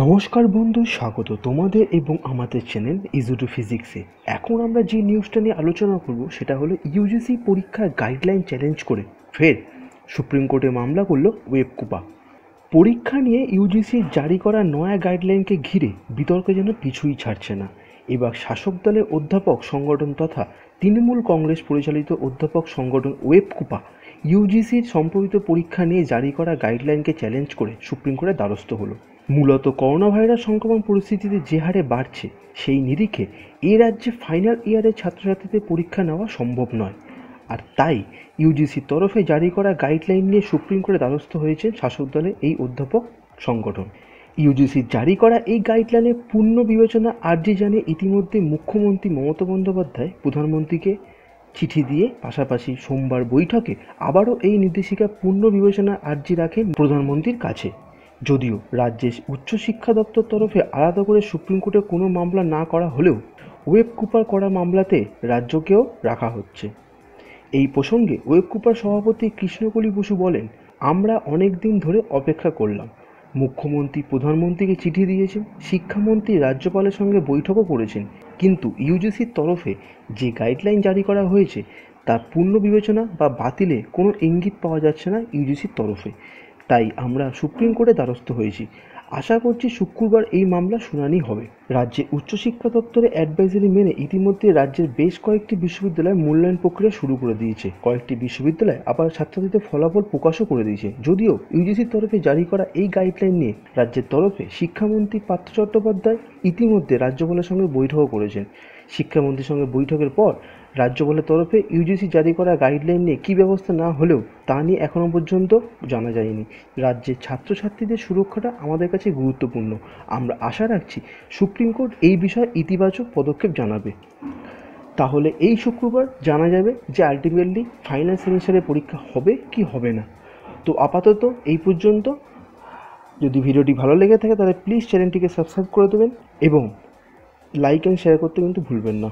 নমস্কার বন্ধু, স্বাগত তোমাদের এবং আমাদের চ্যানেল ইজু টু ফিজিক্সে এখন আমরা যে নিউজটা নিয়ে আলোচনা করব, সেটা হলো ইউজিসি পরীক্ষার গাইডলাইন চ্যালেঞ্জ করে। ফের সুপ্রিম কোর্টে মামলা করল ওয়েব কুপা পরীক্ষা নিয়ে ইউজিসির জারি করা নয়া গাইডলাইনকে ঘিরে বিতর্ক যেন পিছুই ছাড়ছে না। এবার শাসক দলের অধ্যাপক সংগঠন তথা তৃণমূল কংগ্রেস পরিচালিত অধ্যাপক সংগঠন ওয়েব কুপা ইউজিসির সম্পর্কিত পরীক্ষা নিয়ে জারি করা গাইডলাইনকে চ্যালেঞ্জ করে সুপ্রিম কোর্টের দ্বারস্থ হলো। মূলত করোনা ভাইরাস সংক্রমণ পরিস্থিতিতে যে হারে বাড়ছে, সেই নিরিখে এ রাজ্যে ফাইনাল ইয়ারের ছাত্রছাত্রীদের পরীক্ষা নেওয়া সম্ভব নয়। আর তাই ইউজিসির তরফে জারি করা গাইডলাইন নিয়ে সুপ্রিম কোর্টে দ্বারস্থ হয়েছে শাসক দলের এই অধ্যাপক সংগঠন। ইউজিসির জারি করা এই গাইডলাইনে পূর্ণ বিবেচনা আর্জি জানিয়ে ইতিমধ্যে মুখ্যমন্ত্রী মমতা বন্দ্যোপাধ্যায় প্রধানমন্ত্রীকে চিঠি দিয়ে পাশাপাশি সোমবার বৈঠকে আবারও এই নির্দেশিকা পূর্ণ বিবেচনা আর্জি রাখেন প্রধানমন্ত্রীর কাছে। যদিও রাজ্যের উচ্চশিক্ষা দপ্তর তরফে আলাদা করে সুপ্রিম কোর্টে কোনো মামলা না করা হলেও ওয়েব কুপার করা মামলাতে রাজ্যকেও রাখা হচ্ছে। এই প্রসঙ্গে ওয়েব কুপার সভাপতি কৃষ্ণকলি বসু বলেন, আমরা অনেক দিন ধরে অপেক্ষা করলাম। মুখ্যমন্ত্রী, প্রধানমন্ত্রীকে চিঠি দিয়েছেন, শিক্ষামন্ত্রী, রাজ্যপালের সঙ্গে বৈঠকও করেছেন। কিন্তু ইউজিসির তরফে যে গাইডলাইন জারি করা হয়েছে তা পূর্ণ বিবেচনা বা বাতিলে কোনো ইঙ্গিত পাওয়া যাচ্ছে না ইউজিসির তরফে। তাই আমরা সুপ্রিম কোর্টে দ্বারস্থ হয়েছি। আশা করছি শুক্রবার এই মামলা শুনানি হবে। রাজ্যে উচ্চশিক্ষা দপ্তরে অ্যাডভাইজারি মেনে ইতিমধ্যে রাজ্যের বেশ কয়েকটি বিশ্ববিদ্যালয় মূল্যায়ন প্রক্রিয়া শুরু করে দিয়েছে। কয়েকটি বিশ্ববিদ্যালয় আবার ছাত্রছাত্রীদের ফলাফল প্রকাশও করে দিয়েছে। যদিও ইউজিসির তরফে জারি করা এই গাইডলাইন নিয়ে রাজ্যের তরফে শিক্ষামন্ত্রী পার্থ চট্টোপাধ্যায় ইতিমধ্যে রাজ্যপালের সঙ্গে বৈঠকও করেছেন। শিক্ষামন্ত্রীর সঙ্গে বৈঠকের পর রাজ্যপালের তরফে ইউজিসি জারি করা গাইডলাইন নিয়ে কী ব্যবস্থা না হলেও তা নিয়ে এখনও পর্যন্ত জানা যায়নি। রাজ্যের ছাত্রছাত্রীদের সুরক্ষাটা আমাদের কাছে গুরুত্বপূর্ণ। আমরা আশা রাখছি সুপ্রিম কোর্ট এই বিষয়ে ইতিবাচক পদক্ষেপ জানাবে। তাহলে এই শুক্রবার জানা যাবে যে আলটিমেটলি ফাইনাল সেমিস্টারের পরীক্ষা হবে কি হবে না। তো আপাতত এই পর্যন্ত। যদি ভিডিওটি ভালো লেগে থাকে তাহলে প্লিজ চ্যানেলটিকে সাবস্ক্রাইব করে দেবেন এবং লাইক অ্যান্ড শেয়ার করতে কিন্তু ভুলবেন না।